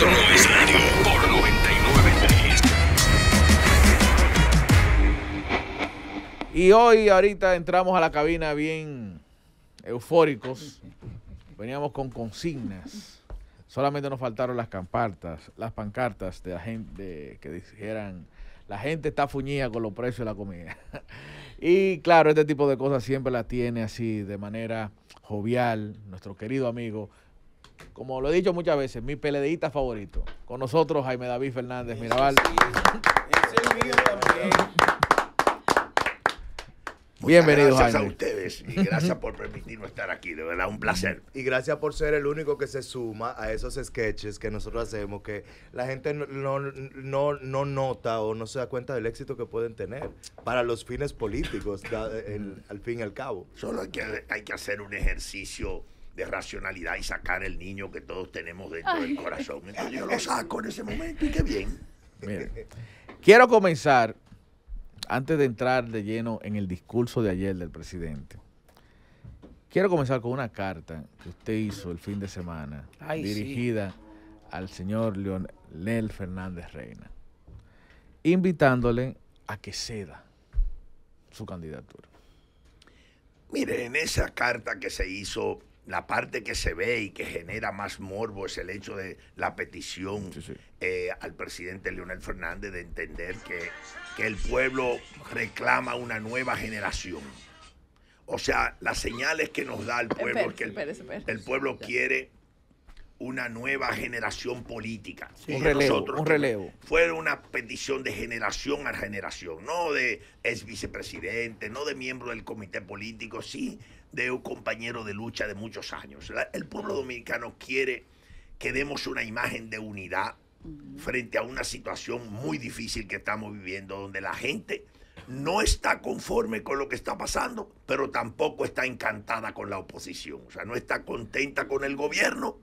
Por 99.3. Y hoy, ahorita entramos a la cabina bien eufóricos. Veníamos con consignas. Solamente nos faltaron las campartas, las pancartas de la gente que dijeran la gente está fuñida con los precios de la comida. y claro, este tipo de cosas siempre la tiene así de manera jovial, nuestro querido amigo. Como lo he dicho muchas veces, mi peledeíta favorito. Con nosotros, Jaime David Fernández Mirabal. Es el mío también. Bienvenido, gracias Jaime. a ustedes y gracias por permitirnos estar aquí. De verdad, un placer. Y gracias por ser el único que se suma a esos sketches que nosotros hacemos, que la gente no, no, no, no nota o no se da cuenta del éxito que pueden tener para los fines políticos, da- el- al fin y al cabo. Solo hay que, hay que hacer un ejercicio de racionalidad y sacar el niño que todos tenemos dentro del corazón. Entonces yo lo saco en ese momento y qué bien. Quiero comenzar, antes de entrar de lleno en el discurso de ayer del presidente, quiero comenzar con una carta que usted hizo el fin de semana, Ay, sí. dirigida al señor Leonel Fernández Reina, invitándole a que ceda su candidatura. Mire, en esa carta que se hizo, la parte que se ve y que genera más morbo es el hecho de la petición Sí, sí. eh, al presidente Leonel Fernández de entender que, que el pueblo reclama una nueva generación. O sea, las señales que nos da el pueblo es que el, Espérese, espérese. el pueblo quiere una nueva generación política. Un relevo, nosotros un relevo. Fue una petición de generación a generación, no de ex vicepresidente, no de miembro del comité político, sí de un compañero de lucha de muchos años. La- El pueblo dominicano quiere que demos una imagen de unidad frente a una situación muy difícil que estamos viviendo, donde la gente no está conforme con lo que está pasando, pero tampoco está encantada con la oposición. O sea, no está contenta con el gobierno,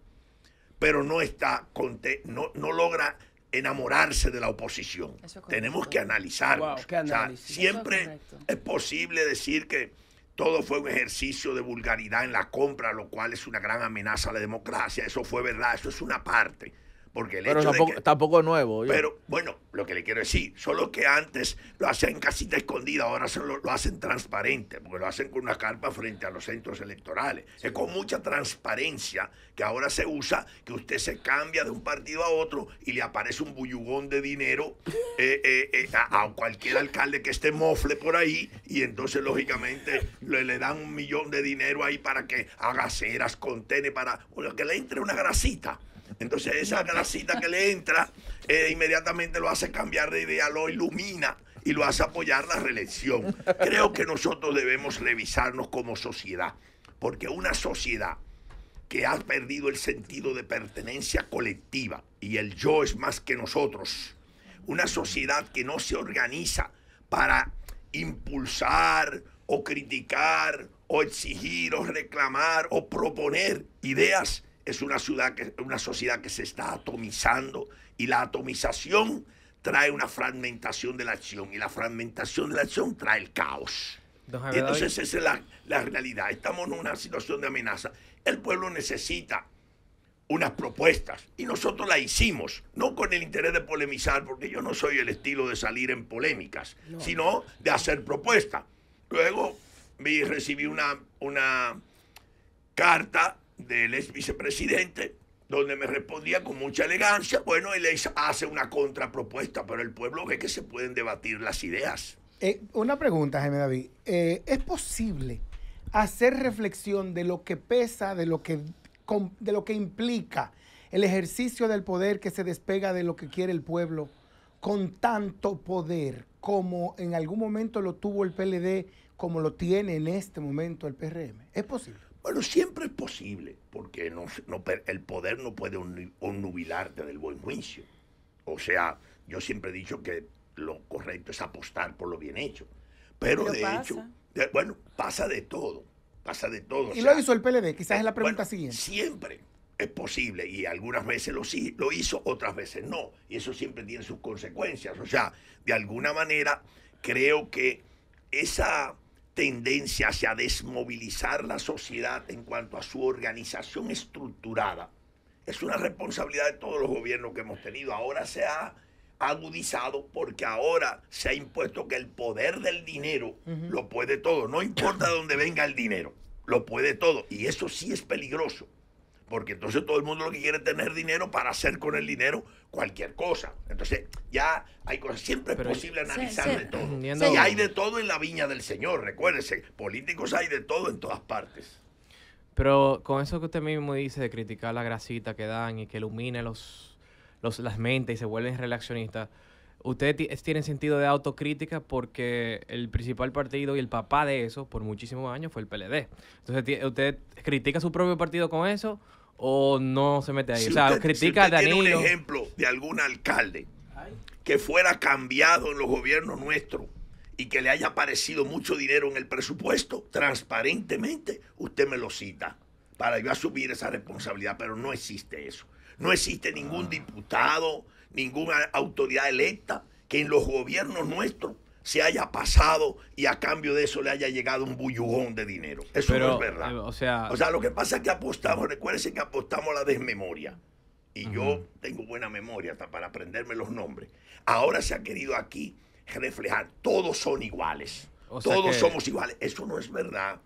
pero no está conte- no, no logra enamorarse de la oposición. Es. Tenemos que analizarnos. Wow, qué O sea, análisis. siempre es es posible decir que todo fue un ejercicio de vulgaridad en la compra, lo cual es una gran amenaza a la democracia. Eso fue verdad, eso es una parte. Porque el Pero hecho de tampoco, que- tampoco es nuevo. oye. pero bueno, lo que le quiero decir, solo que antes lo hacían casita escondida, ahora se lo, lo hacen transparente, porque lo hacen con una carpa frente a los centros electorales. Es con mucha transparencia que ahora se usa que usted se cambia de un partido a otro y le aparece un bullugón de dinero eh, eh, eh, a, a cualquier alcalde que esté mofle por ahí y entonces lógicamente le, le dan un millón de dinero ahí para que haga ceras, contene, para o que le entre una grasita. Entonces esa grasita que le entra eh, inmediatamente lo hace cambiar de idea, lo ilumina y lo hace apoyar la reelección. Creo que nosotros debemos revisarnos como sociedad, porque una sociedad que ha perdido el sentido de pertenencia colectiva y el yo es más que nosotros, una sociedad que no se organiza para impulsar o criticar o exigir o reclamar o proponer ideas, es una, ciudad que, una sociedad que se está atomizando y la atomización trae una fragmentación de la acción y la fragmentación de la acción trae el caos. Y entonces esa es la, la realidad. Estamos en una situación de amenaza. El pueblo necesita unas propuestas y nosotros la hicimos, no con el interés de polemizar, porque yo no soy el estilo de salir en polémicas, sino de hacer propuestas. Luego recibí una, una carta del ex vicepresidente donde me respondía con mucha elegancia, bueno, él hace una contrapropuesta, pero el pueblo ve que se pueden debatir las ideas. Eh, una pregunta, Jaime David. Eh, ¿Es posible hacer reflexión de lo que pesa, de lo que, de lo que implica el ejercicio del poder que se despega de lo que quiere el pueblo con tanto poder como en algún momento lo tuvo el PLD, como lo tiene en este momento el PRM? ¿Es posible? Bueno, siempre es posible, porque no, se- no el poder no puede onnu- onnubilarte del buen juicio. O sea, yo siempre he dicho que lo correcto es apostar por lo bien hecho. Pero, Pero de pasa. hecho, de- bueno, pasa de todo. Pasa de todo. o Y sea, lo hizo el PLD, quizás es la pregunta bueno, siguiente. Siempre es posible y algunas veces lo, sí- lo hizo, otras veces no. Y eso siempre tiene sus consecuencias. O sea, de alguna manera creo que esa tendencia hacia desmovilizar la sociedad en cuanto a su organización estructurada es una responsabilidad de todos los gobiernos que hemos tenido. Ahora se ha agudizado porque ahora se ha impuesto que el poder del dinero lo puede todo. No importa de dónde venga el dinero, lo puede todo. Y eso sí es peligroso. Porque entonces todo el mundo lo que quiere es tener dinero para hacer con el dinero cualquier cosa. Entonces ya hay cosas, siempre es posible analizar sí. de todo. Y hay de todo en la viña del Señor, recuérdese, políticos hay de todo en todas partes. Pero con eso que usted mismo dice de criticar la grasita que dan y que ilumine los, los, las mentes y se vuelven relacionistas, usted ti- tiene sentido de autocrítica porque el principal partido y el papá de eso por muchísimos años fue el PLD. Entonces, ¿usted critica a su propio partido con eso o no se mete ahí? Si o sea, usted- si critica a usted tiene Danilo. un ejemplo de algún alcalde que fuera cambiado en los gobiernos nuestros y que le haya aparecido mucho dinero en el presupuesto, transparentemente, usted me lo cita para yo asumir esa responsabilidad, pero no existe eso. No existe ningún diputado, ninguna autoridad electa que en los gobiernos nuestros se haya pasado y a cambio de eso le haya llegado un bullugón de dinero. Eso Pero, no es verdad. eh, o sea- o sea, lo que pasa es que apostamos, recuérdense que apostamos a la desmemoria. Y yo tengo buena memoria hasta para aprenderme los nombres. Ahora se ha querido aquí reflejar, todos son iguales. O todos que- somos iguales. Eso no es verdad.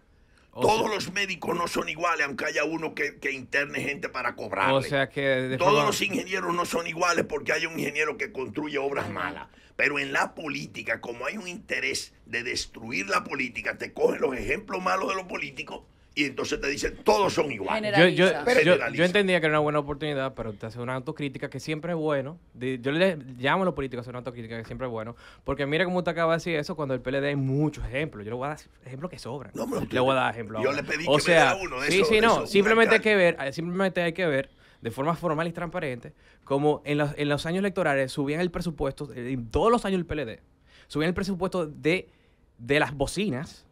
O todos sea- los médicos no son iguales, aunque haya uno que, que interne gente para cobrarle. O sea que Todos forma- los ingenieros no son iguales porque hay un ingeniero que construye obras malas. Pero en la política, como hay un interés de destruir la política, te cogen los ejemplos malos de los políticos y entonces te dicen todos son iguales. Yo, yo, Generaliza. yo- yo Generaliza. entendía que era una buena oportunidad, pero te hace una autocrítica que siempre es bueno. Yo le llamo a los políticos a hacer una autocrítica que siempre es bueno. Porque mira cómo te acaba de decir eso cuando el PLD hay muchos ejemplos. Yo le voy a dar ejemplos que sobran. No, pero le voy a dar ejemplos. yo ahora. le pedí o que me sea, diera uno de sí, esos- sí, no. esos, simplemente hay que ver, eh, simplemente hay que ver de forma formal y transparente como en los, en los años electorales subían el presupuesto, eh, en todos los años del PLD, subían el presupuesto de, de las bocinas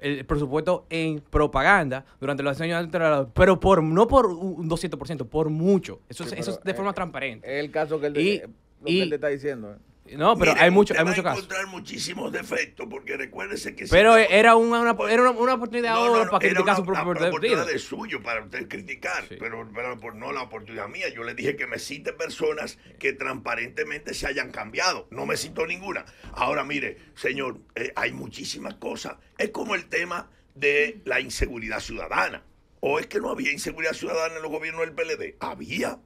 el presupuesto en propaganda durante los años pero por no por un 200%, por mucho. Eso, Sí, es, eso es de forma eh, transparente. Es el caso que él, Y- lo y- que él te está diciendo. eh. No, pero Mire, hay mucho, hay muchos a casos. encontrar muchísimos defectos porque recuérdese que... Pero era una, una, era una, una oportunidad No, ahora no, para criticar su propio partido. oportunidad de suyo para usted criticar, Sí. pero, pero por no la oportunidad mía. Yo le dije que me cite personas que transparentemente se hayan cambiado. No me citó ninguna. Ahora, mire, señor, eh, hay muchísimas cosas. Es como el tema de la inseguridad ciudadana. ¿O es que no había inseguridad ciudadana en los gobiernos del PLD? Había.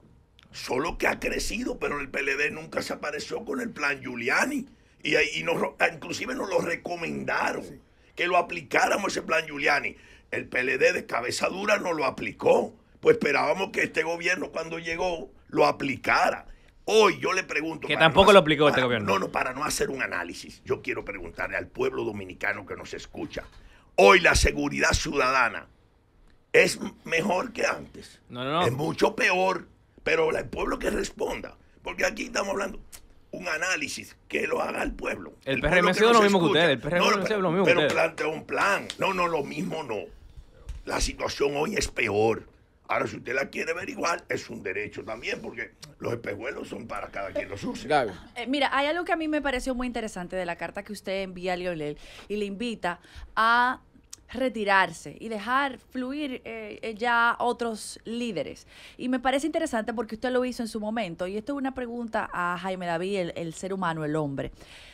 Solo que ha crecido, pero el PLD nunca se apareció con el plan Giuliani. Y, nos, ro- inclusive nos lo recomendaron, que lo aplicáramos ese plan Giuliani. El PLD de cabeza dura no lo aplicó. Pues esperábamos que este gobierno cuando llegó lo aplicara. Hoy yo le pregunto... Que tampoco no lo aplicó este gobierno. No, no, para no hacer un análisis. Yo quiero preguntarle al pueblo dominicano que nos escucha. Hoy la seguridad ciudadana es mejor que antes. No, no, no. Es mucho peor, pero el pueblo que responda. Porque aquí estamos hablando un análisis que lo haga el pueblo. El pueblo PRM ha sido lo mismo que ustedes, el PRM ha sido pero- lo mismo que Pero plantea un plan. No, no, lo mismo no. La situación hoy es peor. Ahora, si usted la quiere averiguar, es un derecho también, porque los espejuelos son para cada quien los use. Gaby. Eh, mira, hay algo que a mí me pareció muy interesante de la carta que usted envía a Lionel y le invita a retirarse y dejar fluir eh, eh, ya otros líderes. Y me parece interesante porque usted lo hizo en su momento. Y esto es una pregunta a Jaime David, el, el ser humano, el hombre.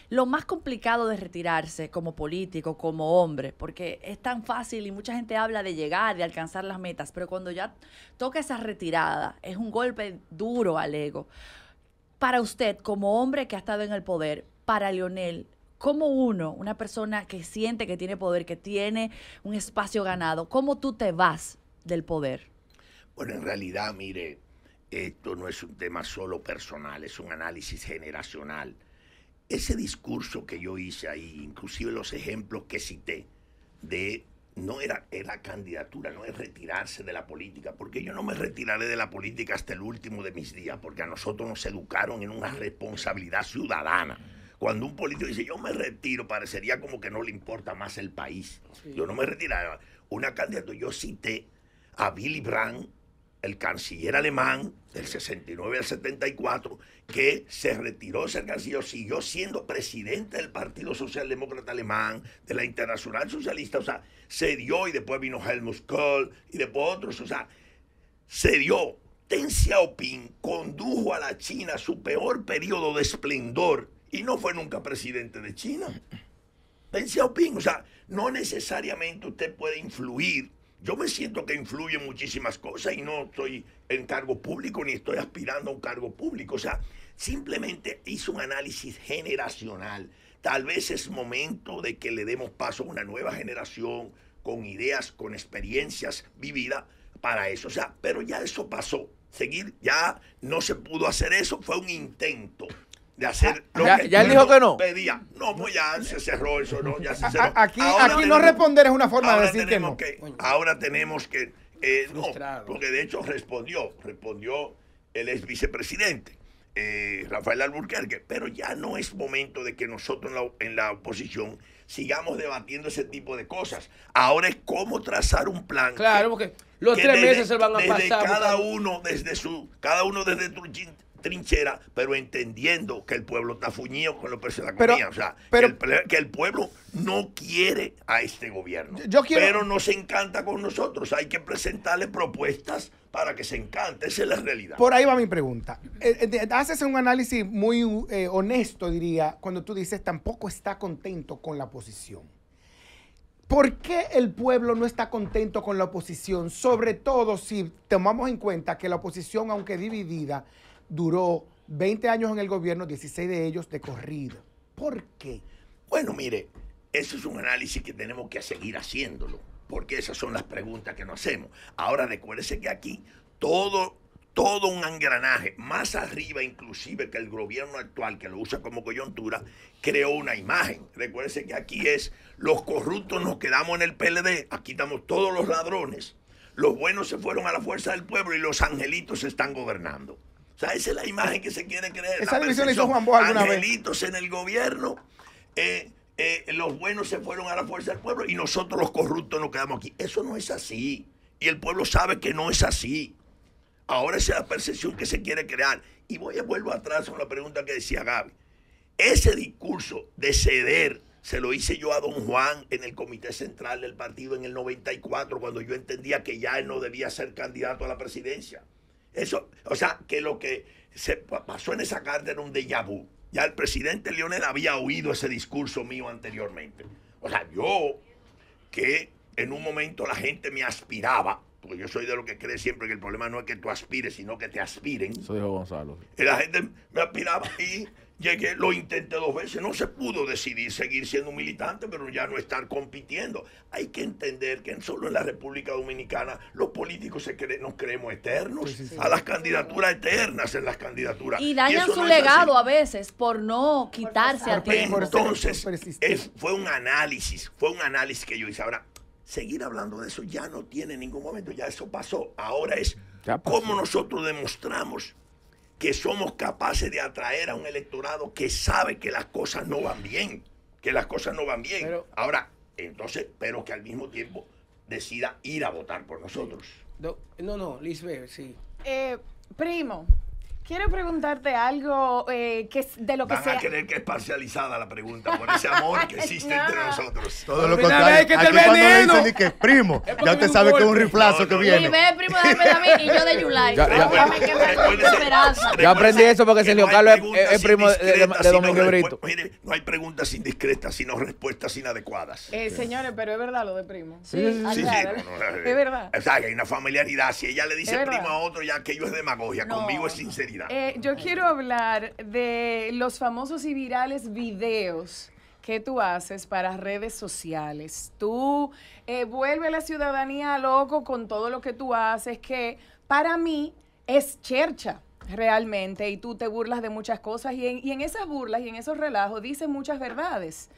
Lo más complicado de retirarse como político, como hombre, porque es tan fácil y mucha gente habla de llegar, de alcanzar las metas, pero cuando ya toca esa retirada, es un golpe duro al ego para usted, como hombre que ha estado en el poder, para Leonel, ¿cómo uno, una persona que siente que tiene poder, que tiene un espacio ganado, cómo tú te vas del poder? Bueno, en realidad, mire, esto no es un tema solo personal, es un análisis generacional. Ese discurso que yo hice ahí, inclusive los ejemplos que cité, de no era, era candidatura, no es retirarse de la política, porque yo no me retiraré de la política hasta el último de mis días, porque a nosotros nos educaron en una responsabilidad ciudadana. Cuando un político dice yo me retiro, parecería como que no le importa más el país. Yo no me retiraba. Una candidatura, yo cité a Billy Brandt, el canciller alemán del 69 al 74, que se retiró de ser canciller, siguió siendo presidente del Partido Socialdemócrata Alemán, de la Internacional Socialista, o sea, se dio y después vino Helmut Kohl y después otros, o sea, se dio. Deng Xiaoping condujo a la China a su peor periodo de esplendor y no fue nunca presidente de China. Deng Xiaoping, o sea, no necesariamente usted puede influir. Yo me siento que influye en muchísimas cosas y no estoy en cargo público ni estoy aspirando a un cargo público. O sea, simplemente hizo un análisis generacional. Tal vez es momento de que le demos paso a una nueva generación con ideas, con experiencias vividas para eso. O sea, pero ya eso pasó. Seguir, ya no se pudo hacer eso, fue un intento de hacer lo ya- que ya él dijo que no. Pedía. No, pues ya se cerró eso, no, ya se cerró. a- aquí- Ahora aquí no responder es una forma de decir que tenemos no. que- ahora tenemos que, eh, no, porque de hecho respondió, respondió el ex vicepresidente. eh, Rafael Alburquerque, pero ya no es momento de que nosotros en la, en la oposición sigamos debatiendo ese tipo de cosas. Ahora es cómo trazar un plan. Claro, que- porque los que tres desde- meses se van a desde pasar. cada buscando- uno desde su cada uno desde su trinchera pero entendiendo que el pueblo está fuñido con los precios de la Pero- comida o sea pero- que, el, ple- que el pueblo no quiere a este gobierno Yo quiero- pero no se encanta con nosotros hay que presentarle propuestas para que se encante esa es la realidad Por ahí va mi pregunta. Eh, eh, haces un análisis muy eh, honesto, diría, cuando tú dices tampoco está contento con la oposición. ¿Por qué el pueblo no está contento con la oposición? Sobre todo si tomamos en cuenta que la oposición, aunque dividida, duró 20 años en el gobierno, 16 de ellos de corrido. ¿Por qué? Bueno, mire, eso es un análisis que tenemos que seguir haciéndolo, porque esas son las preguntas que nos hacemos. Ahora recuérdese que aquí todo, todo un engranaje, más arriba inclusive que el gobierno actual, que lo usa como coyuntura, creó una imagen. Recuérdese que aquí es, los corruptos nos quedamos en el PLD, aquí estamos todos los ladrones, los buenos se fueron a la fuerza del pueblo y los angelitos están gobernando. O sea, esa es la imagen que se quiere creer. Esa división la hizo. Juan Bosch alguna vez. Angelitos en el gobierno, eh, eh, los buenos se fueron a la fuerza del pueblo y nosotros los corruptos nos quedamos aquí. Eso no es así. Y el pueblo sabe que no es así. Ahora esa es la percepción que se quiere crear. Y voy a vuelvo atrás con la pregunta que decía Gaby. Ese discurso de ceder se lo hice yo a don Juan en el comité central del partido en el 94, cuando yo entendía que ya él no debía ser candidato a la presidencia. Eso, o sea, que lo que se pa- pasó en esa carta era un déjà vu. Ya el presidente Lionel había oído ese discurso mío anteriormente. O sea, yo que en un momento la gente me aspiraba, porque yo soy de lo que cree siempre que el problema no es que tú aspires, sino que te aspiren. Eso dijo Gonzalo. Y la gente me aspiraba y llegué, lo intenté dos veces, no se pudo decidir seguir siendo un militante, pero ya no estar compitiendo. Hay que entender que solo en la República Dominicana los políticos se cre- nos creemos eternos, a las candidaturas eternas en las candidaturas. Y dañan su no legado a veces por no quitarse a Por- tiempo. por- Entonces, es- fue un análisis, fue un análisis que yo hice. Ahora, seguir hablando de eso ya no tiene ningún momento, ya eso pasó. Ahora es cómo nosotros demostramos que somos capaces de atraer a un electorado que sabe que las cosas no van bien, que las cosas no van bien. Pero- Ahora, entonces, pero que al mismo tiempo decida ir a votar por nosotros. Do- No, no, Lisbeth, sí. Eh, primo, quiero preguntarte algo eh, que es de lo que Van sea. a creer que es parcializada la pregunta por ese amor que existe entre No. nosotros. Todo lo contrario. vez que te Aquí cuando dicen ni que primo, Es ya usted sabe que es un riflazo No, que no, viene. Y ve, primo, a mí y yo de Yulai. Ya- aprendí eso porque que Sergio Carlos es- es primo de- de- de Domingo Brito. Mire, no hay preguntas indiscretas, sino respuestas inadecuadas. Eh, señores, pero es verdad lo de primo. Sí, sí, Sí, Es verdad. O sea, que hay una familiaridad. Si ella le dice Es primo a otro, ya aquello es demagogia. No. Conmigo es sinceridad. Eh, yo quiero hablar de los famosos y virales videos que tú haces para redes sociales. Tú eh, vuelves a la ciudadanía loco con todo lo que tú haces, que para mí es chercha realmente, y tú te burlas de muchas cosas, y en, y en esas burlas y en esos relajos dices muchas verdades.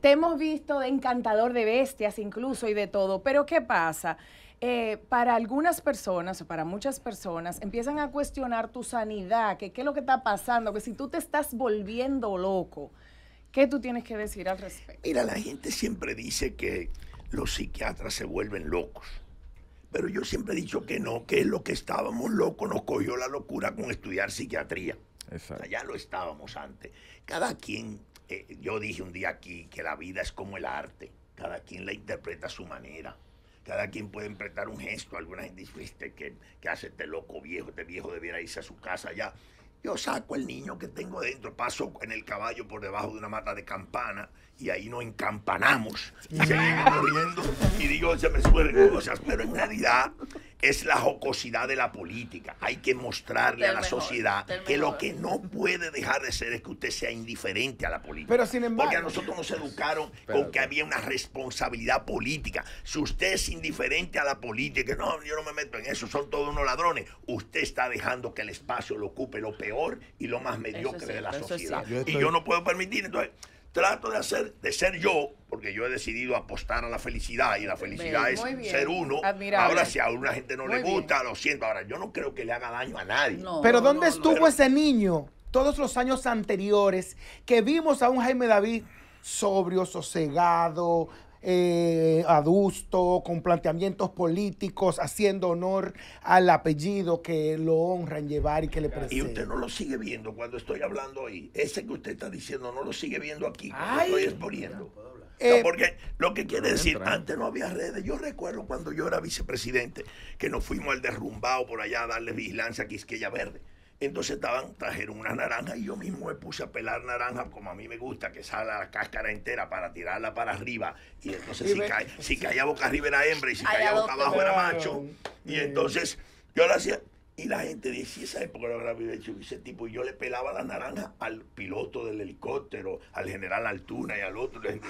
Te hemos visto de encantador de bestias incluso y de todo, pero ¿qué pasa? Eh, para algunas personas o para muchas personas empiezan a cuestionar tu sanidad, que qué es lo que está pasando, que si tú te estás volviendo loco, ¿qué tú tienes que decir al respecto? Mira, la gente siempre dice que los psiquiatras se vuelven locos. Pero yo siempre he dicho que no, que es lo que estábamos locos, nos cogió la locura con estudiar psiquiatría. O Exacto. sea, ya lo estábamos antes. Cada quien, eh, yo dije un día aquí que la vida es como el arte, cada quien la interpreta a su manera. Cada quien puede prestar un gesto. Alguna gente dice, "Viste, que, que hace este loco viejo? Este viejo debiera irse a su casa ya. Yo saco el niño que tengo dentro, paso en el caballo por debajo de una mata de campana y ahí nos encampanamos y seguimos corriendo y digo, se me suelen cosas, pero en realidad es la jocosidad de la política. Hay que mostrarle a la mejor, sociedad que lo que no puede dejar de ser es que usted sea indiferente a la política. Pero sin embargo- Porque a nosotros nos educaron con que había una responsabilidad política. Si usted es indiferente a la política, no, yo no me meto en eso, son todos unos ladrones. Usted está dejando que el espacio lo ocupe lo peor y lo más mediocre de la sociedad. Yo Y yo no puedo permitir, entonces trato de hacer, de ser yo, porque yo he decidido apostar a la felicidad y la felicidad Bien, es bien. ser uno. Admirable. Ahora si a una gente no Muy le bien. gusta, lo siento. Ahora yo no creo que le haga daño a nadie. No, Pero ¿dónde no, no. estuvo pero- ese niño todos los años anteriores que vimos a un Jaime David sobrio, sosegado, eh, adusto, con planteamientos políticos, haciendo honor al apellido que lo honran llevar y que le Y precede? usted no lo sigue viendo cuando estoy hablando ahí. Ese que usted está diciendo no lo sigue viendo aquí cuando Ay. estoy exponiendo. Eh, porque lo que quiere decir, entra. antes no había redes. Yo recuerdo cuando yo era vicepresidente que nos fuimos al derrumbado por allá a darle vigilancia a Quisqueya Verde. Entonces estaban, trajeron una naranja y yo mismo me puse a pelar naranja como a mí me gusta, que sale la cáscara entera para tirarla para arriba. Y entonces Y si, ve- cae, si caía boca arriba era hembra y si caía boca abajo era macho. Y entonces yo lo hacía. Y la gente decía, esa época lo habrá hecho ese tipo. Y yo le pelaba la naranja al piloto del helicóptero, al general Altuna y al otro. La gente.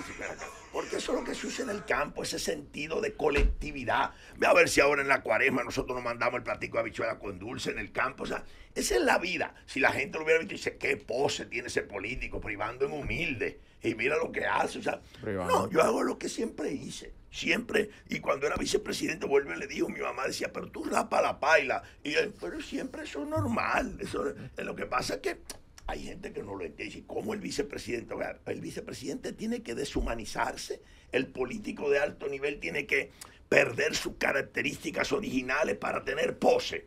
Porque eso es lo que se usa en el campo, ese sentido de colectividad. Ve a ver si ahora en la cuaresma nosotros nos mandamos el platico de habichuela con dulce en el campo. O sea, esa es la vida. Si la gente lo hubiera visto dice, qué pose tiene ese político, privando en humilde. Y mira lo que hace. O sea, no, yo hago lo que siempre hice. Siempre, y cuando era vicepresidente, vuelve y le dijo, mi mamá decía, pero tú rapa la paila. Y él, pero siempre eso es normal. Eso, es lo que pasa es que hay gente que no lo entiende. Y ¿Cómo el vicepresidente? Oiga, El vicepresidente tiene que deshumanizarse. El político de alto nivel tiene que perder sus características originales para tener pose.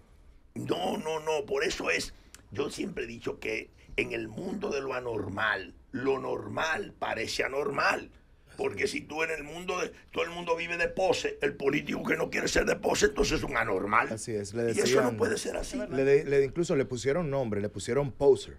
No, no, no. Por eso es, yo siempre he dicho que en el mundo de lo anormal, lo normal parece anormal. Porque si tú en el mundo, de, todo el mundo vive de pose, el político que no quiere ser de pose, entonces es un anormal. Así es, le y eso decían- no puede ser así. Le de- le- incluso le pusieron nombre, le pusieron poser.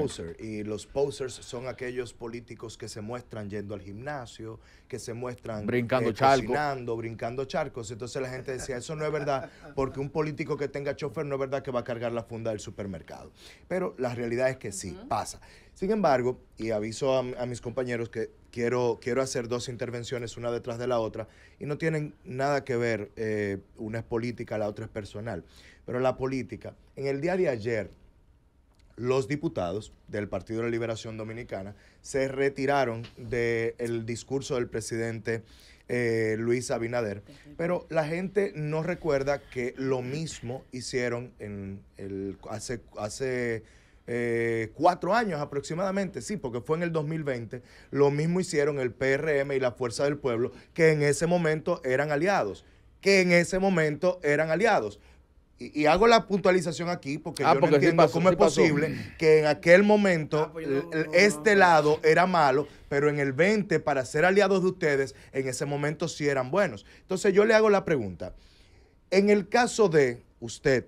Poser. Y los posers son aquellos políticos que se muestran yendo al gimnasio, que se muestran Brincando charcos. cocinando, brincando charcos. Entonces la gente decía, eso no es verdad, porque un político que tenga chofer no es verdad que va a cargar la funda del supermercado. Pero la realidad es que sí, pasa. Sin embargo, y aviso a, a mis compañeros que quiero, quiero hacer dos intervenciones una detrás de la otra y no tienen nada que ver, eh, una es política, la otra es personal. Pero la política, en el día de ayer, los diputados del Partido de la Liberación Dominicana se retiraron del discurso del presidente eh, Luis Abinader, pero la gente no recuerda que lo mismo hicieron en el, hace, hace eh, cuatro años aproximadamente, sí, porque fue en el 2020, lo mismo hicieron el PRM y la Fuerza del Pueblo, que en ese momento eran aliados, que en ese momento eran aliados. Y, y hago la puntualización aquí porque Ah, yo porque no sí entiendo pasó, cómo sí es pasó. posible que en aquel momento Ah, pues no, no, este no, lado era malo, pero en el 20 para ser aliados de ustedes, en ese momento sí eran buenos. Entonces yo le hago la pregunta. En el caso de usted,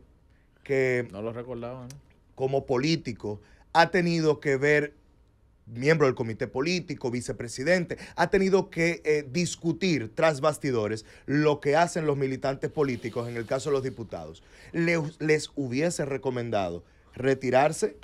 que No lo recordaba, ¿no? como político ha tenido que ver, miembro del comité político, vicepresidente, ha tenido que eh, discutir tras bastidores lo que hacen los militantes políticos, en el caso de los diputados. Le- les hubiese recomendado retirarse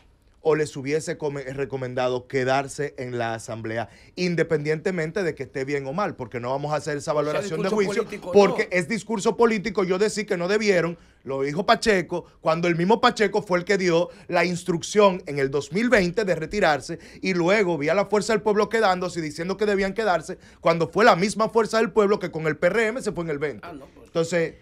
o les hubiese come- recomendado quedarse en la asamblea, independientemente de que esté bien o mal, porque no vamos a hacer esa valoración de juicio, político, porque no. es discurso político yo decir que no debieron, lo dijo Pacheco, cuando el mismo Pacheco fue el que dio la instrucción en el 2020 de retirarse y luego vi a la Fuerza del Pueblo quedándose y diciendo que debían quedarse cuando fue la misma Fuerza del Pueblo que con el PRM se fue en el 20. Ah, no, pues. Entonces,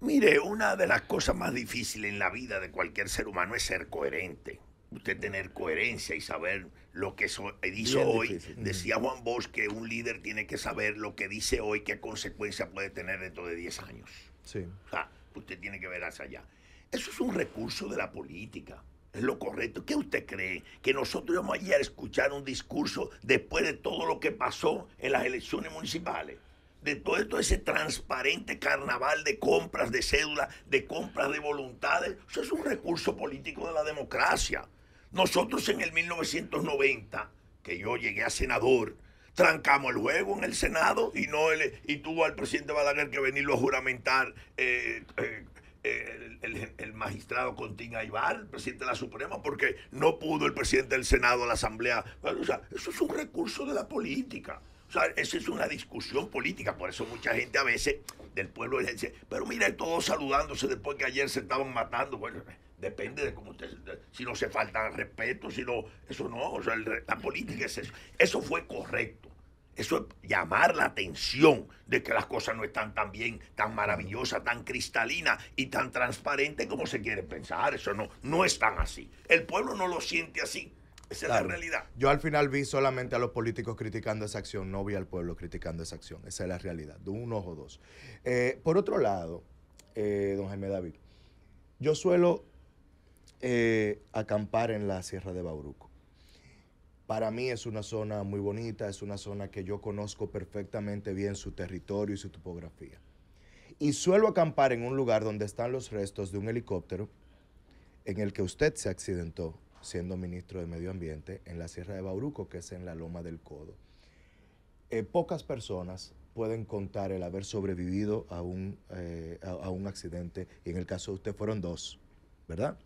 Mire, una de las cosas más difíciles en la vida de cualquier ser humano es ser coherente. Usted tener coherencia y saber lo que so- Bien hoy. difícil. Decía Juan Bosch que un líder tiene que saber lo que dice hoy, qué consecuencia puede tener dentro de 10 años. sí. O sea, usted tiene que ver hacia allá. Eso es un recurso de la política. Es lo correcto. ¿Qué usted cree? Que nosotros íbamos ayer a escuchar un discurso después de todo lo que pasó en las elecciones municipales. de todo esto, ese transparente carnaval de compras de cédula, de compras de voluntades. Eso es un recurso político de la democracia. Nosotros en el 1990, que yo llegué a senador, trancamos el juego en el Senado y no el- y tuvo al presidente Balaguer que venirlo a juramentar eh, eh, el, magistrado Contín Aybar, el presidente de la Suprema, porque no pudo el presidente del Senado, la Asamblea. O sea, eso es un recurso de la política. O sea, eso es una discusión política. Por eso mucha gente a veces del pueblo dice, pero mira, todos saludándose después que ayer se estaban matando. Bueno, depende de cómo usted, si no se falta al respeto, si no, eso no, o sea, el re- la política es eso. Eso fue correcto. Eso es llamar la atención de que las cosas no están tan bien, tan maravillosas, tan cristalinas y tan transparentes como se quiere pensar. Eso no, no es tan así. El pueblo no lo siente así. Esa es la realidad. Yo al final vi solamente a los políticos criticando esa acción, no vi al pueblo criticando esa acción. Esa es la realidad, de un ojo dos. Eh, por otro lado, eh, don Jaime David, yo suelo eh, acampar en la Sierra de Bauruco. Para mí es una zona muy bonita, es una zona que yo conozco perfectamente bien su territorio y su topografía. Y suelo acampar en un lugar donde están los restos de un helicóptero en el que usted se accidentó siendo ministro de Medio Ambiente en la Sierra de Bauruco, que es en la Loma del Codo. Eh, pocas personas pueden contar el haber sobrevivido a un, eh, a, a un accidente, y en el caso de usted fueron dos, ¿verdad?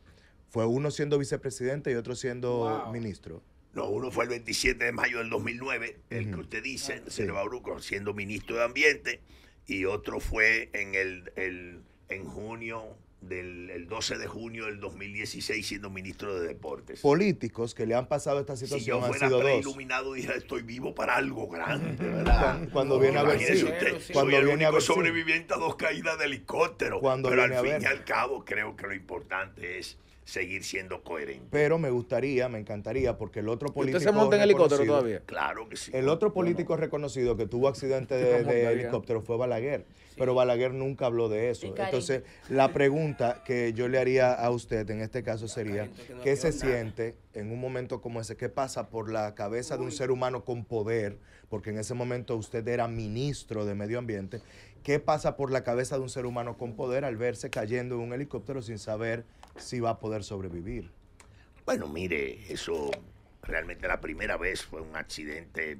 Fue uno siendo vicepresidente y otro siendo Wow. ministro. No, uno fue el 27 de mayo del 2009, el que Ujú. usted dice, Sí. Sene Bauruco, siendo ministro de Ambiente, y otro fue en el, el- en junio del el 12 de junio del 2016 siendo ministro de Deportes. Políticos que le han pasado esta si situación yo han fuera sido dos. preiluminado dijera estoy vivo para algo grande, ¿verdad? Cuando, cuando viene a ver, Imagínese sí. usted, sí. Cuando soy el viene a único ver, sí. sobreviviente a dos caídas de helicóptero. Cuando pero al viene a fin ver. y al cabo creo que lo importante es seguir siendo coherente. Pero me gustaría, me encantaría, porque el otro político. ¿Usted se monta en helicóptero todavía? Claro que sí. El otro político reconocido que tuvo accidente de, helicóptero fue Balaguer, pero Balaguer nunca habló de eso. Entonces, la pregunta que yo le haría a usted en este caso sería, no ¿qué se nada. siente en un momento como ese? ¿Qué pasa por la cabeza de un ser humano con poder? Porque en ese momento usted era ministro de Medio Ambiente. ¿Qué pasa por la cabeza de un ser humano con poder al verse cayendo en un helicóptero sin saber si va a poder sobrevivir? Bueno, mire, eso realmente la primera vez fue un accidente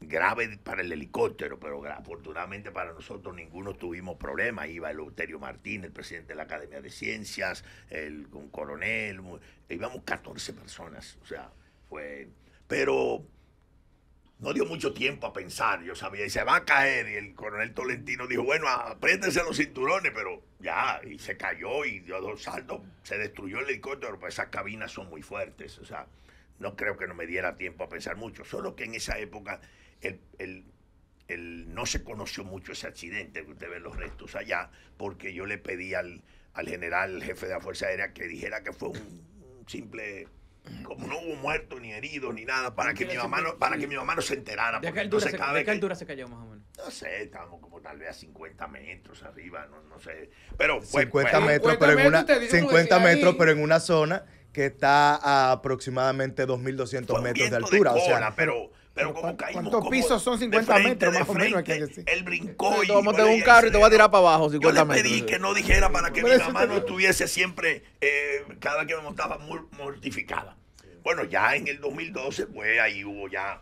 grave para el helicóptero, pero afortunadamente para nosotros ninguno tuvimos problemas. Iba el Euterio Martín, el presidente de la Academia de Ciencias, el, un coronel, íbamos 14 personas, o sea, fue... Pero no dio mucho tiempo a pensar, yo sabía, y se va a caer, y el coronel Tolentino dijo, bueno, apriétense los cinturones, pero ya, y se cayó y dio dos saltos, se destruyó el helicóptero, pues esas cabinas son muy fuertes, o sea, no creo que no me diera tiempo a pensar mucho, solo que en esa época el, el- el- no se conoció mucho ese accidente, que usted ve los restos allá, porque yo le pedí al, al general, jefe de la Fuerza Aérea, que dijera que fue un simple... Como no hubo muertos ni heridos ni nada, para que mi mamá no, para que mi mamá no se enterara. ¿De qué altura, se, cada de qué que- altura se cayó más o menos? no sé, estábamos como tal vez a 50 metros arriba, no, no sé. Pero fue, 50 fue- metros, 50 pero en una, metros, te digo, 50 decía ahí. metros, pero en una zona que está a aproximadamente 2.200 fue un metros de altura. o sea, pero, pero como ¿cuán- caímos cuántos como pisos son de 50 frente, metros, más o menos, hay que decir? Él brincó y... Te montas en bueno, un carro y te va a tirar para abajo, Yo 50 le pedí metros. que no dijera para que mi mamá no estuviese siempre, eh, cada vez que me montaba, mor- mortificada. Bueno, ya en el 2012, pues ahí hubo ya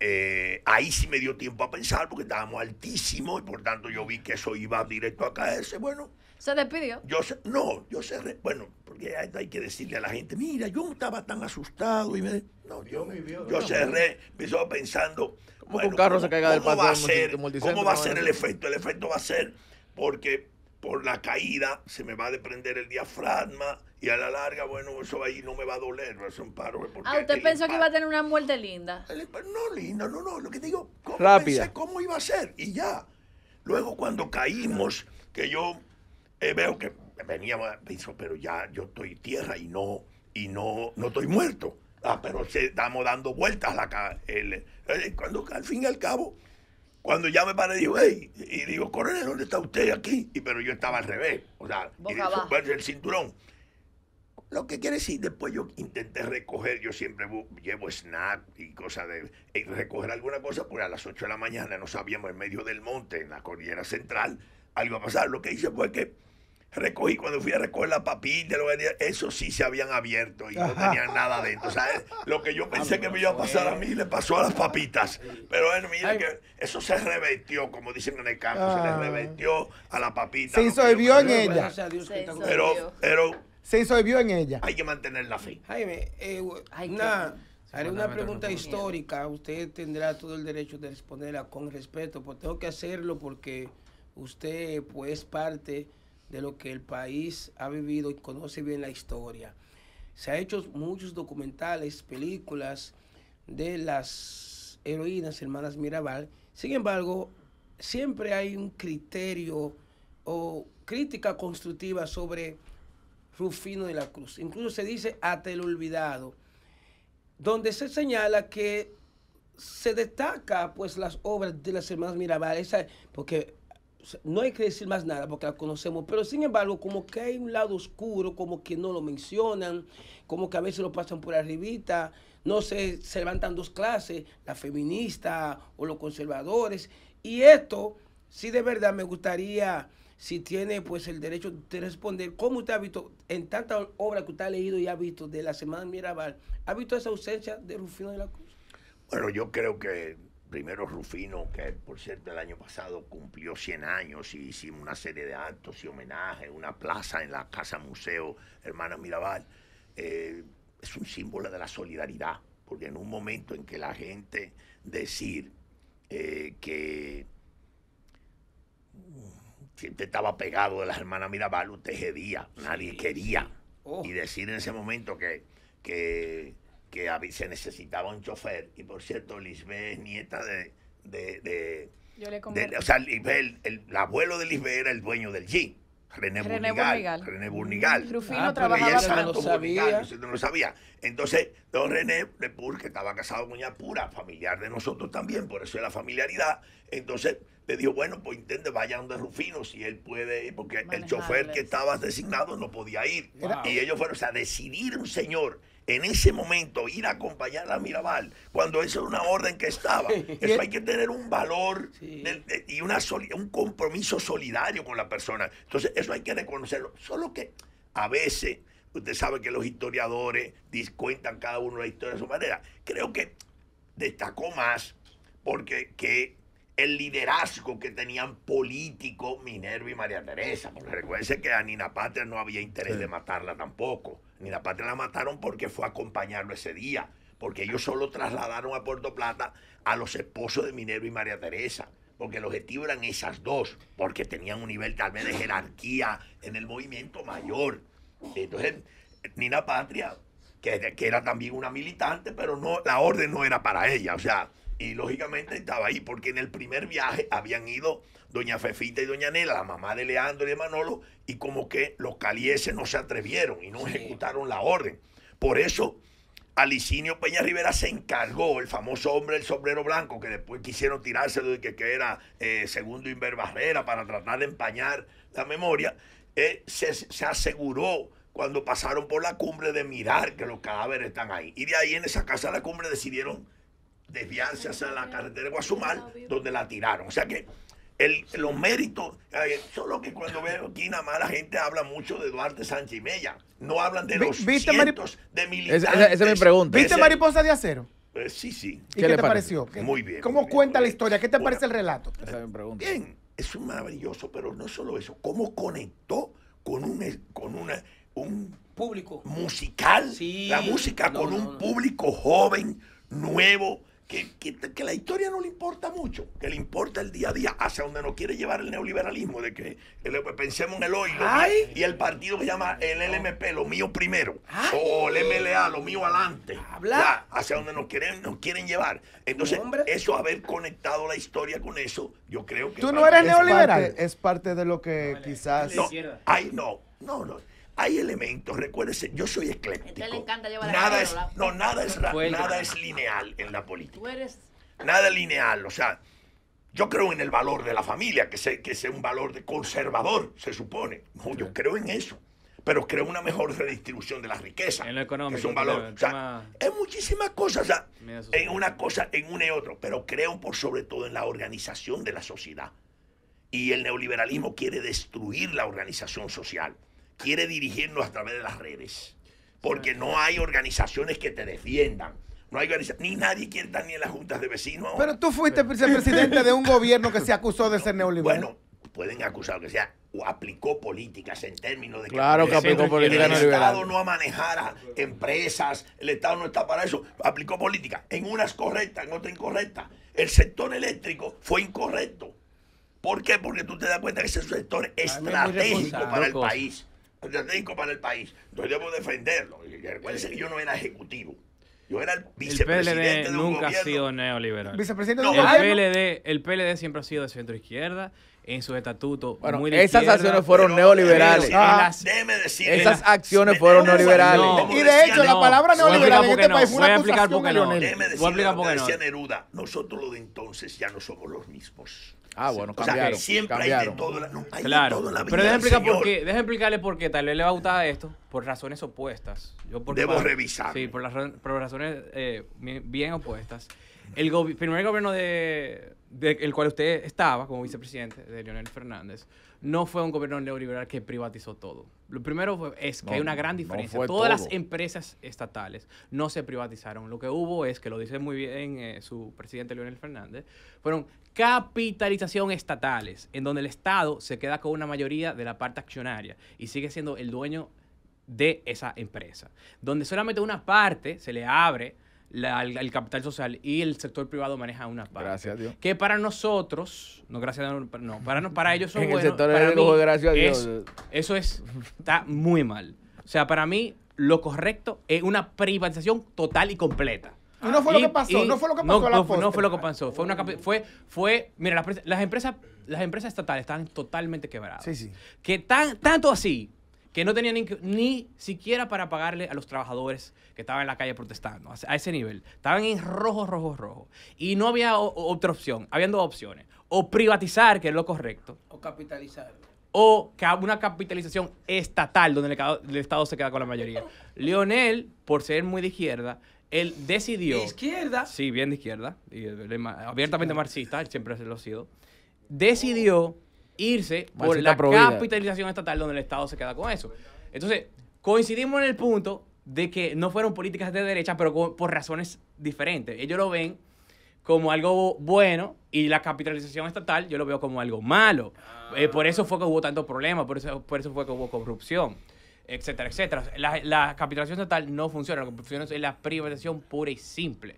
eh, ahí sí me dio tiempo a pensar porque estábamos altísimos y por tanto yo vi que eso iba directo a caerse. Bueno, Se despidió. yo sé, no, yo cerré, bueno, porque hay, hay que decirle a la gente, mira, yo estaba tan asustado y me, no, yo, yo cerré, me estaba pensando, ¿Cómo que un carro se caiga del cómo va a ser, cómo va a ser el efecto, el efecto va a ser porque por la caída se me va a desprender el diafragma y a la larga, bueno, eso ahí no me va a doler, ser un paro. porque Ah, usted pensó que iba a tener una muerte linda. No, linda, no, no, lo que digo, ¿cómo Rápida. pensé cómo iba a ser? Y ya. Luego cuando caímos, que yo eh, veo que veníamos, pienso, pero ya yo estoy tierra y no, y no, no estoy muerto. Ah, pero estamos dando vueltas la el, eh, cuando al fin y al cabo, cuando ya me paré, digo, hey, y digo, coronel, ¿dónde está usted aquí? Y pero yo estaba al revés, o sea, y eso, el cinturón. Lo que quiere decir, después yo intenté recoger, yo siempre llevo snack y cosas de y recoger alguna cosa, porque a las 8 de la mañana no sabíamos en medio del monte, en la cordillera central, algo iba a pasar. Lo que hice fue que recogí, cuando fui a recoger la que- eso sí se habían abierto y no tenían nada dentro. O sea, lo que yo pensé que me iba a pasar a mí le pasó a las papitas. Pero bueno, mira que eso se revertió, como dicen en el campo, se le Ah. revertió a la papita. Se disolvió en ella. Gracias a Dios que Se está con- Pero, pero Se disolvió en ella. hay que mantener la fe. Jaime, eh, Ay, una, haré una pregunta histórica. Usted tendrá todo el derecho de responderla con respeto, pero tengo que hacerlo porque usted pues es parte de lo que el país ha vivido y conoce bien la historia. Se ha hecho muchos documentales, películas de las heroínas hermanas Mirabal. Sin embargo, siempre hay un criterio o crítica constructiva sobre Rufino de la Cruz. Incluso se dice hasta el olvidado, donde se señala que se destaca pues las obras de las hermanas Mirabal, esa- porque no hay que decir más nada porque la conocemos, pero sin embargo como que hay un lado oscuro, como que no lo mencionan, como que a veces lo pasan por arribita, no sé, se levantan dos clases, la feminista o los conservadores, y esto sí de verdad me gustaría, si tiene pues el derecho de responder, ¿cómo usted ha visto en tantas obras que usted ha leído y ha visto de la Semana Mirabal, ha visto esa ausencia de Rufino de la Cruz? Bueno, yo creo que primero Rufino, que por cierto el año pasado cumplió 100 años y hicimos una serie de actos y homenajes, una plaza en la Casa Museo Hermana Mirabal, eh, es un símbolo de la solidaridad, porque en un momento en que la gente decir eh, que si usted estaba pegado de las hermanas Mirabal, usted gedía, nadie quería. Oh. Y decir en ese momento que, que, que se necesitaba un chofer, y por cierto, Lisbeth es nieta de... de, de- Yo le de- o sea, Lisbeth, el, el- el abuelo de Lisbeth era el dueño del G. René, René Burnigal. Burnigal. René Burnigal. Rufino Ah, trabajaba Ella no sabía. Burnigal, no lo sabía. Entonces, don René de Pur, que estaba casado con doña Pura, familiar de nosotros también, por eso es la familiaridad. Entonces, le dijo, bueno, pues intente, vaya donde Rufino, si él puede ir, porque el chofer que estaba designado no podía ir. Wow. Y ellos fueron, o sea, decidir un señor en ese momento ir a acompañar a Mirabal, cuando eso era una orden que estaba. Eso hay que tener un valor Sí. del- de- y una un compromiso solidario con la persona. Entonces, eso hay que reconocerlo. Solo que a veces, usted sabe que los historiadores cuentan cada uno la historia de su manera. Creo que destacó más porque que el liderazgo que tenían político Minerva y María Teresa. Porque recuérdense que a Nina Patria no había interés de matarla tampoco. Nina Patria la mataron porque fue a acompañarlo ese día. Porque ellos solo trasladaron a Puerto Plata a los esposos de Minerva y María Teresa. Porque el objetivo eran esas dos. Porque tenían un nivel tal vez de jerarquía en el movimiento mayor. Entonces, Nina Patria, que, que era también una militante, pero no la orden no era para ella. O sea, y lógicamente estaba ahí, porque en el primer viaje habían ido doña Fefita y doña Nela, la mamá de Leandro y de Manolo, y como que los calieses no se atrevieron y no ejecutaron la orden. Por eso, Alicinio Peña Rivera se encargó, el famoso hombre del sombrero blanco, que después quisieron tirárselo de que, que era eh, segundo Inver Barrera para tratar de empañar la memoria, eh, se, se aseguró cuando pasaron por la cumbre de mirar que los cadáveres están ahí. Y de ahí en esa casa de la cumbre decidieron desviarse hacia la carretera de Guazumal, donde la tiraron. O sea que el, los méritos, eh, solo que cuando veo aquí nada más la gente habla mucho de Duarte Sánchez y Mella. No hablan de los ¿viste, cientos de militantes. Esa, esa- es mi pregunta. ¿Viste Ese- Mariposa de Acero? Eh, sí, sí. ¿Y ¿Qué qué, le te pareció? Muy bien, ¿Cómo muy bien, cuenta la historia? ¿Qué te Bueno. parece el relato? Esa es mi pregunta. Bien, es un maravilloso, pero no solo eso, cómo conectó con un, con una, un Público. musical, Sí. la música No, con no, un no. público joven, nuevo, que, que, que la historia no le importa mucho, que le importa el día a día, hacia donde nos quiere llevar el neoliberalismo, de que el- pensemos en el hoy Ay. y el partido que se llama el LMP, lo mío primero, Ay. o el MLA, lo mío adelante, Habla. Ya, hacia donde nos quieren, nos quieren llevar. Entonces, Hombre. eso, haber conectado la historia con eso, yo creo que... ¿Tú no eres Es neoliberal? parte, es parte de lo que quizás... no, hay, no, no, no. Hay elementos, recuérdese, yo soy ecléctico. Entonces le encanta llevar la nada es, a no, nada es, ra- nada es lineal en la política. Tú eres. Nada es lineal, o sea, yo creo en el valor de la familia, que, se, que sea un valor de conservador, se supone. No, yo creo en eso. pero crea una mejor redistribución de la riqueza. En lo económico, Es un valor. O sea, tema- es muchísimas cosas, o sea, en una cosa, en una y otro, pero creo por sobre todo en la organización de la sociedad. Y el neoliberalismo quiere destruir la organización social, quiere dirigirnos a través de las redes, porque no hay organizaciones que te defiendan. No hay ni nadie quiere estar ni en las juntas de vecinos. Pero tú fuiste vicepresidente de un gobierno que se acusó de ser neoliberal. Bueno, pueden acusar que sea, o aplicó políticas en términos de Claro que aplicó el políticas El. Estado no manejara empresas, el Estado no está para eso, aplicó políticas, en unas correctas, en otras incorrectas. El sector eléctrico fue incorrecto. ¿Por qué? Porque tú te das cuenta que ese sector es muy estratégico responsable. para el país. Estratégico para el país. Entonces debo defenderlo. Y Recuérdense que yo no era ejecutivo. Yo era el El vicepresidente PLD de un nunca ha gobierno. sido neoliberal. Vicepresidente No, de un El gobierno. PLD, el PLD siempre ha sido de centro izquierda en sus estatutos. Bueno, muy de esas izquierda. acciones fueron neoliberales. déjeme Ah. decir- déjeme decir- Esas acciones fueron neoliberales. como Y de hecho, la No, palabra voy a neoliberal en este no. país fue una acusación no. Leonel. Voy a decirle explicar por que qué no. Neruda. Nosotros los de entonces ya no somos los mismos. Ah, bueno, O sea, cambiaron. siempre hay cambiaron. de todo. la- no, hay de Claro, todo en la vida pero déjame explicar por qué, déjame explicarle por qué tal vez le va a gustar esto por razones opuestas. Yo por- Debo para- revisar. Sí, por, las por razones eh, bien, opuestas. El gobi- primer gobierno de, de el cual usted estaba como vicepresidente de Leonel Fernández no fue un gobierno neoliberal que privatizó todo. Lo primero fue- es que No, hay una gran diferencia. Todas las empresas estatales no se privatizaron. Lo que hubo es, que lo dice muy bien eh, su presidente Leonel Fernández, fueron capitalización estatales, en donde el Estado se queda con una mayoría de la parte accionaria y sigue siendo el dueño de esa empresa. Donde solamente una parte se le abre la- el, el capital social y el sector privado maneja una parte. Gracias a Dios. Que para nosotros, no gracias a no, para, no- para ellos son En el buenos, sector para mí gracias a Dios. es- eso es, está muy mal. O sea, para mí lo correcto es una privatización total y completa. Y no fue lo que pasó, no fue lo que pasó no, a la no fue- no fue lo que pasó, fue una fue fue mira las, las empresas las empresas estatales estaban totalmente quebradas. Sí, sí. Que tan tanto así que no tenían ni, ni siquiera para pagarle a los trabajadores que estaban en la calle protestando, a, ese nivel. Estaban en rojo, rojo, rojo. Y no había o- otra opción, habían dos opciones. O privatizar, que es lo correcto, O capitalizar. o una capitalización estatal donde el, el Estado se queda con la mayoría. Lionel, por ser muy de izquierda, él decidió... De izquierda. Sí, bien de izquierda, y ma- abiertamente marxista, él siempre lo ha sido, decidió irse por la capitalización estatal donde el Estado se queda con eso. Entonces, coincidimos en el punto de que no fueron políticas de derecha, pero por razones diferentes. Ellos lo ven como algo bueno y la capitalización estatal yo lo veo como algo malo. Eh, por eso fue que hubo tantos problemas, por eso, por eso fue que hubo corrupción, etcétera, etcétera. La, la capitalización estatal no funciona, lo que funciona es la privatización pura y simple.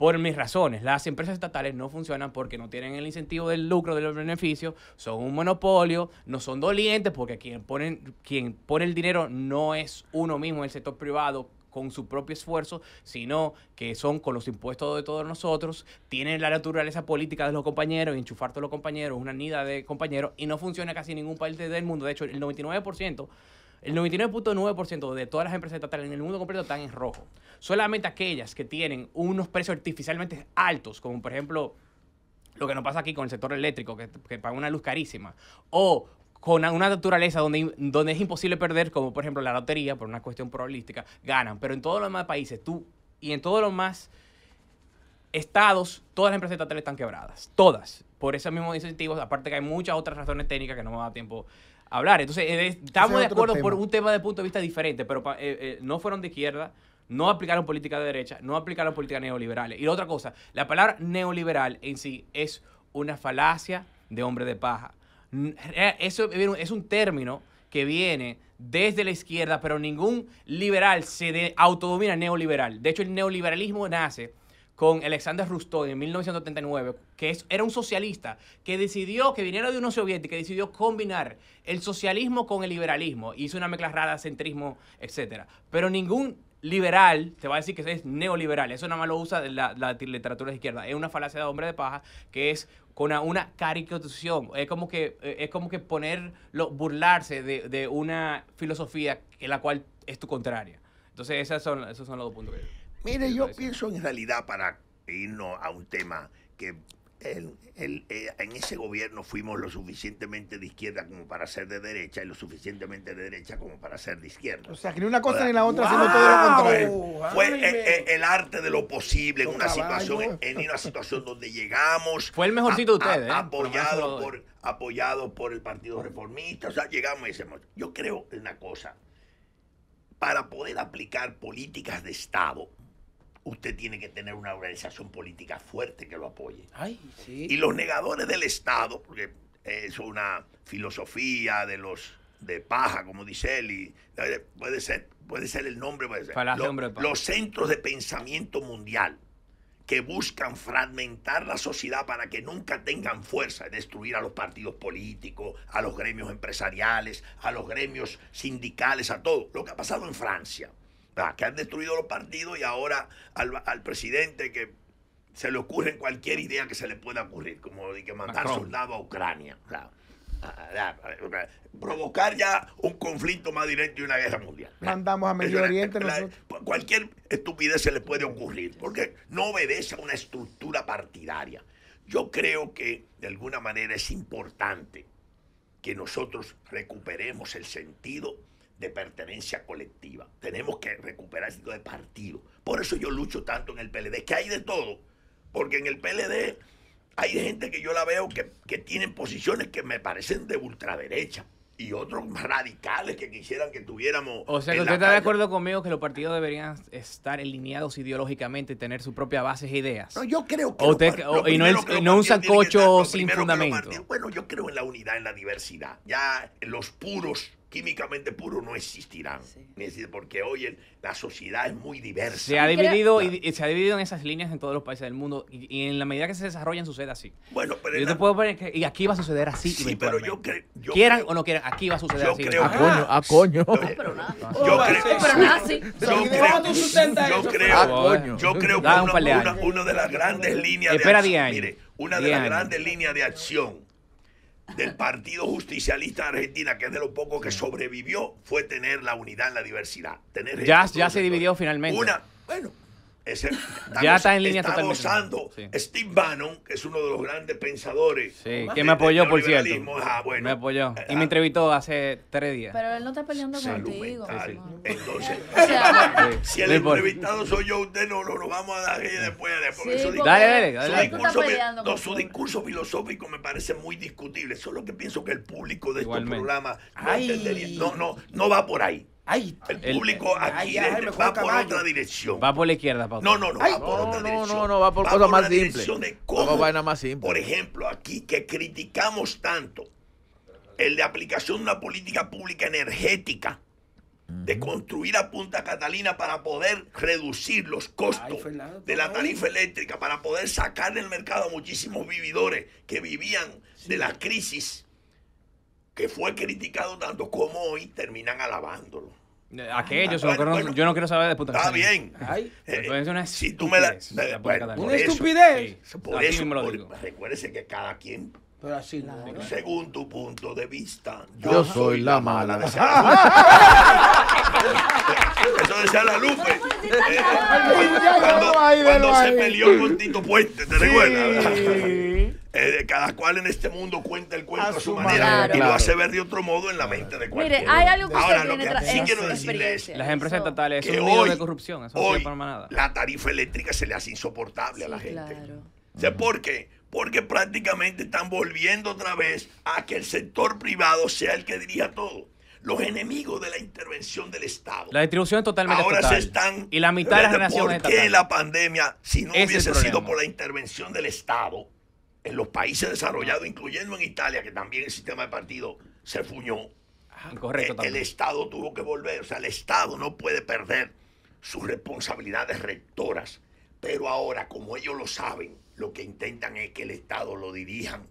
Por mis razones, las empresas estatales no funcionan porque no tienen el incentivo del lucro, de los beneficios, son un monopolio, no son dolientes porque quien pone, quien pone el dinero no es uno mismo el sector privado con su propio esfuerzo, sino que son con los impuestos de todos nosotros, tienen la naturaleza política de los compañeros, enchufar todos los compañeros, una nida de compañeros, y no funciona casi en ningún país del mundo. De hecho, el 99%, el 99.9% de todas las empresas estatales en el mundo completo están en rojo. Solamente aquellas que tienen unos precios artificialmente altos, como por ejemplo lo que nos pasa aquí con el sector eléctrico, que, que paga una luz carísima, o con una naturaleza donde, donde es imposible perder, como por ejemplo la lotería, por una cuestión probabilística, ganan. Pero en todos los demás países, tú, y en todos los más estados, todas las empresas estatales están quebradas. Todas. Por esos mismos incentivos, aparte que hay muchas otras razones técnicas que no me da tiempo hablar. Entonces, eh, estamos de acuerdo por un tema de punto de vista diferente, pero eh, eh, no fueron de izquierda, no aplicaron política de derecha, no aplicaron políticas neoliberales. Y la otra cosa, la palabra neoliberal en sí es una falacia de hombre de paja. Eso es un término que viene desde la izquierda, pero ningún liberal se de- autodomina neoliberal. De hecho, el neoliberalismo nace con Alexander Rustoy en 1979, que es, era un socialista que decidió, que viniera de Unión Soviética, que decidió combinar el socialismo con el liberalismo. Hizo una mezcla rara, centrismo, etc. Pero ningún liberal te va a decir que es neoliberal. Eso nada más lo usa la, la literatura de izquierda. Es una falacia de hombre de paja que es con una, una caricaturización. Es como que, es como que ponerlo, burlarse de, de una filosofía en la cual es tu contraria. Entonces, esas son, esos son los dos puntos que Mire, yo pienso en realidad para irnos a un tema que el- el- eh, en ese gobierno fuimos lo suficientemente de izquierda como para ser de derecha y lo suficientemente de derecha como para ser de izquierda. O sea, que ni una cosa ni la otra, sino todo lo contrario. ¡Wow! Fue eh, eh, el arte de lo posible en una situación en una situación donde llegamos Fue el mejorcito de ustedes, ¿eh? Por apoyado por el Partido Reformista o sea llegamos y decimos yo creo en una cosa para poder aplicar políticas de Estado usted tiene que tener una organización política fuerte que lo apoye Ay, sí. y los negadores del Estado, porque es una filosofía de los de paja, como dice él, y eh, puede ser, puede ser el nombre, puede ser. De los centros de pensamiento mundial que buscan fragmentar la sociedad para que nunca tengan fuerza, destruir a los partidos políticos, a los gremios empresariales, a los gremios sindicales, a todo. Lo que ha pasado en Francia, ¿verdad? que han destruido los partidos y ahora al, al presidente que se le ocurre cualquier idea que se le pueda ocurrir, como de que mandar Macron. soldados a Ucrania. o sea, a- a- a- provocar ya un conflicto más directo y una guerra mundial. Mandamos a Medio la- Oriente la-. Cualquier estupidez se le puede ocurrir, porque no obedece a una estructura partidaria. Yo creo que de alguna manera es importante que nosotros recuperemos el sentido de pertenencia colectiva. Tenemos que recuperar el sentido de partido. Por eso yo lucho tanto en el PLD, que hay de todo. Porque en el PLD hay gente que yo la veo que, que tienen posiciones que me parecen de ultraderecha. Y otros más radicales que quisieran que tuviéramos. O sea, que usted está de acuerdo conmigo que los partidos deberían estar alineados ideológicamente y tener sus propias bases e ideas. No, yo creo que O usted- o- y no que y no un sancocho sin fundamento. bueno, yo creo en la unidad, en la diversidad. Ya los puros, químicamente puros, no existirán. Decir, porque hoy el- la sociedad es muy diversa. Se ha dividido y, y se ha dividido en esas líneas en todos los países del mundo y, y en la medida que se desarrollan sucede así. Bueno, pero Yo en te la- puedo poner que y aquí va a suceder así. Sí, pero yo creo. yo quieran creo- o no quieran, aquí va a suceder yo así. creo- A coño, a coño. Oye, pero nada. Yo Oh, creo. sí, Pero nada, sí. Yo ¿Cómo creo, yo creo, Ah, coño. yo creo que un una, de una- las grandes líneas Espera de 10 acción, años. mire, una de 10 las grandes líneas de acción del Partido Justicialista de Argentina, que es de lo poco que sobrevivió, fue tener la unidad en la diversidad. Tener Ya- ya se dividió finalmente. Una, bueno, ese- Ya está en línea está totalmente. gozando Sí. Steve Bannon, que es uno de los grandes pensadores. Sí, que me apoyó, por cierto. Ah, bueno. me apoyó. Y Ah, me entrevistó hace tres días. Pero él no está peleando salud contigo. mamá. Entonces, O sea, si el entrevistado soy yo, usted no no, lo vamos a dar ahí después. Sí, porque Dale, dale, tú dale. su discurso, peleando no, su discurso filosófico me parece muy discutible. Solo que pienso que el público de Igualmente. estos programas no, Ay. entendería. no, no, no va por ahí. Ay, El El- público aquí ay, va por caballo. otra dirección. Va por la izquierda, papá. No, no, no, Ay. va por No, otra no, dirección. no, no, va por cosas más simples. cómo, por vaina más simple. Por ejemplo, aquí que criticamos tanto el de aplicación de una política pública energética, de construir a Punta Catalina para poder reducir los costos Ay, Fernando, de la ay. tarifa eléctrica, para poder sacar del mercado a muchísimos vividores que vivían de la crisis, que fue criticado tanto como hoy terminan alabándolo. Aquellos, Bueno, bueno. yo no quiero saber de puta Está bien. ay. Eh, es una si tú me la, me- bueno, Una eso- estupidez. Sí, por así eso, mismo lo por- digo. recuérdese que cada quien, Pero así no. ¿no? según tu punto de vista, Yo soy la mala. Lupe. Eso decía la Lupe. Eh, cuando se peleó con Tito Puente, ¿te recuerdas? Eh, cada cual en este mundo cuenta el cuento A a su manera manera. y lo hace ver de otro modo en la mente de cualquiera. Mire, hay algo que Ahora, usted lo tiene que sí es quiero decirle es. Las empresas estatales que son un hoy, de corrupción. Eso hoy la tarifa eléctrica se le hace insoportable a la Sí, gente. claro. O sea, ¿Por qué? Porque prácticamente están volviendo otra vez a que el sector privado sea el que dirija todo. Los enemigos de la intervención del Estado. La distribución es totalmente Ahora se están. Y la mitad de la generación ¿Por qué estatal. la pandemia, si no es hubiese sido por la intervención del Estado en los países desarrollados, incluyendo en Italia, que también el sistema de partido se fuñó? Incorrecto el, el también. Estado tuvo que volver. O sea, el Estado no puede perder sus responsabilidades rectoras. Pero ahora, como ellos lo saben, lo que intentan es que el Estado lo dirijan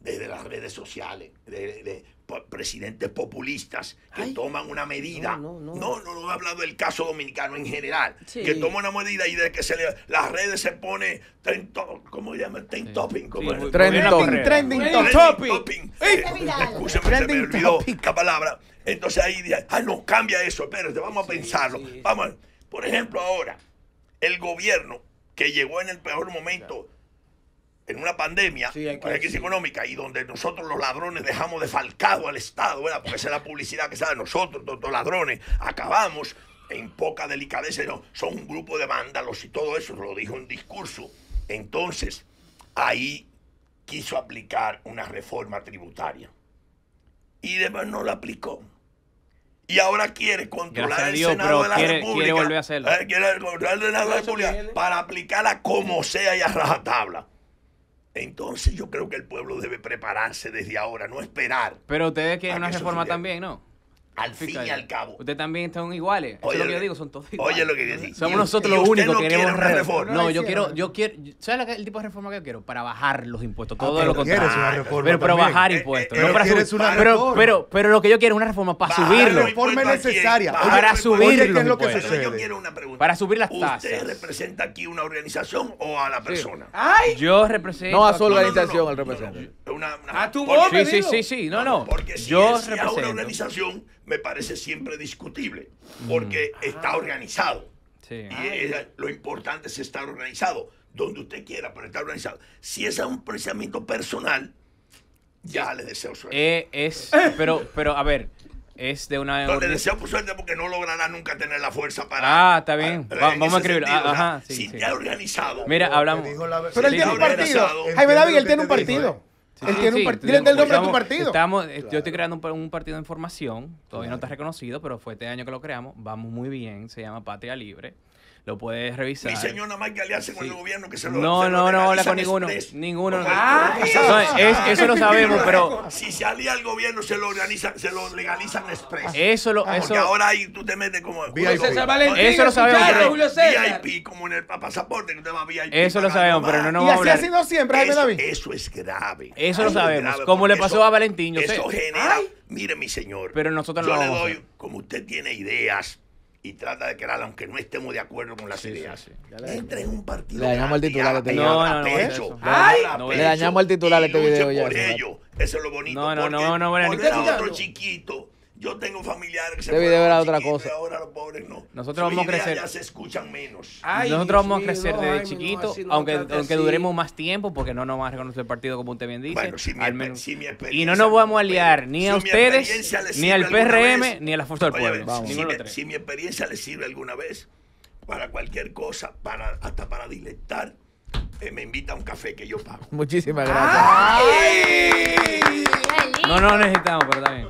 desde las redes sociales, de, de po- presidentes populistas que Ay. toman una medida. No, No, no, no, no. no, he hablado del caso dominicano en general. Sí. Que toma una medida y de que se le, las redes se pone, trend to- ¿cómo se llama? Trend topping. ¿cómo Sí, Trending bien. Trending Trending topic. topping. Eh, escúcheme, se me olvidó topic. la palabra. Entonces ahí dije, ah, no, cambia eso, espérate, vamos a pensarlo. sí. Vamos, por ejemplo, ahora, el gobierno que llegó en el peor momento en una pandemia, Sí, hay que una crisis decir. económica, y donde nosotros los ladrones dejamos defalcado al Estado, ¿verdad? Porque esa es la publicidad que sabe nosotros, todos los ladrones, acabamos en poca delicadeza, no, son un grupo de vándalos y todo eso, lo dijo en discurso. Entonces, ahí quiso aplicar una reforma tributaria. Y después no la aplicó. Y ahora quiere controlar el Senado de la quiere- República. quiere volver a hacerlo. eh, quiere controlar el Senado de la República para aplicarla como sea y a rajatabla. Entonces yo creo que el pueblo debe prepararse desde ahora, no esperar. Pero ustedes quieren una reforma también, ¿no? Al fin y al cabo. Ustedes también están iguales. Eso Oye es lo lo que yo digo, son todos iguales. Oye lo que decís. Somos Y- nosotros los usted únicos no que queremos reforma. No, No yo quiero, yo quiero, ¿sabes el tipo de reforma que yo quiero? Para bajar los impuestos, todo Ah, lo pero quieres contrario. una reforma pero para también. bajar Eh, impuestos, eh, no pero para subir. una pero, pero, pero lo que yo quiero es una reforma para Bajar subirlo. Reforma quién? necesaria. Bajar Para los subir impuestos. Oye, ¿qué es lo que impuestos. Pero yo quiero una pregunta. Para subir las ¿Usted tasas. representa aquí una organización o a la persona? ¡Ay! Yo represento. No a su No, no, no, organización, no, él no, representa. no, una- una- A tu Sí, sí, digo. sí, sí, no, no. Porque si yo es a una organización me parece siempre discutible, porque está organizado. Sí. Y es- lo importante es estar organizado, donde usted quiera, pero estar organizado. Si es a un pensamiento personal, ya le deseo suerte. Eh, es, pero, pero, a ver, es de una. No, le deseo suerte porque no logrará nunca tener la fuerza para... Ah, está bien. para- Va- en vamos a ese escribirlo. sentido, Ah, o sea, ajá, sí, si sí. está organizado... Mira, hablamos. Te Pero él tiene un partido. organizado. Jaime David, él que tiene te un partido. Sí, Él sí, tiene un partido. Dile el nombre de tu partido. Estamos, eh, Yo estoy creando un, pa- un partido de información. Todavía no está reconocido, pero fue este año que lo creamos. Vamos muy bien. Se llama Patria Libre. Lo puedes revisar. Mi señor nada más que aliarse con Sí. el gobierno que se lo No, se lo no, no habla con ninguno. express. Ninguno. Es- eso lo sabemos, pero Si se alía el gobierno, se lo, organiza, se lo legalizan express. eso lo. Porque Eso, ahora ahí tú te metes como... VIP. César Valentín, Eso lo sabemos, escuchaste, pero- Julio César. VIP, como en el pa- pasaporte, que usted va VIP. Eso lo sabemos, pero no nos Y vamos a así ha hablar. sido siempre, Jaime David. eso es grave. Eso lo sabemos, como le porque pasó a Valentín, yo sé. Eso genera... Mire, mi señor. Pero nosotros no yo le doy, como usted tiene ideas y trata de crearlas, aunque no estemos de acuerdo con las Sí, sí, ideas. sí. Entre en un partido. Le dañamos el grande, titular a este video. No, no, no, pecho, Ay. No, le dañamos el titular a este video ya, por hace ello. Eso es lo bonito. No, no, porque no, no, volver ¿qué a otro tirando? chiquito. Yo tengo familiares que se Este video fueron era otra cosa. ahora los pobres no. Nosotros vamos a crecer. Ya se escuchan menos. Ay, Nosotros vamos a crecer no, desde no, chiquito, no aunque, aunque duremos más tiempo, porque no nos van a reconocer el partido como usted bien dice. Bueno, si mi al menos- si mi y no nos vamos a aliar ni si a mi ustedes, ni al PRM, vez- ni a la Fuerza del Pueblo. Vamos. De tres. si mi experiencia le sirve alguna vez para cualquier cosa, para hasta para dilectar, eh, me invita a un café que yo pago. Muchísimas gracias. No, no necesitamos, pero bien.